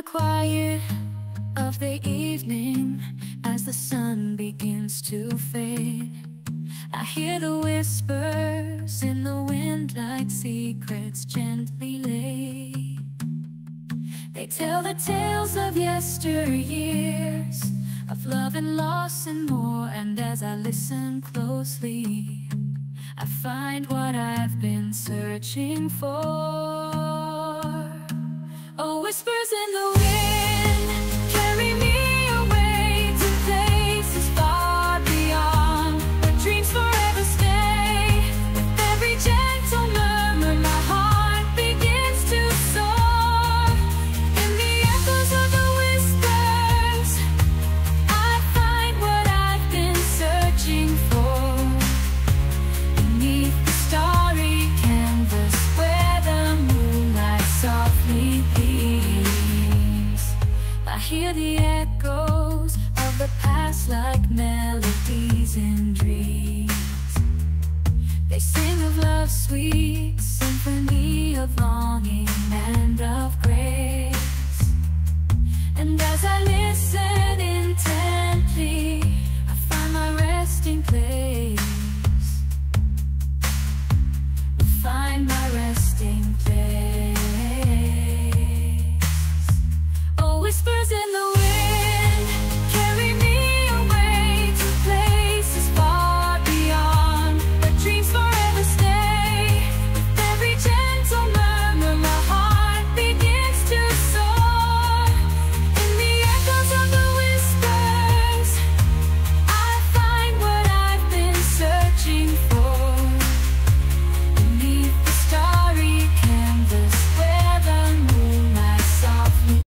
the quiet of the evening As the sun begins to fade. I hear the whispers in the wind Like secrets gently laid. They tell the tales of yesteryears Of love and loss and more And as I listen closely I find what I've been searching for whispers in the I hear the echoes of the past like melodies in dreams. They sing of love's sweet symphony of longing and of grace. And as I whispers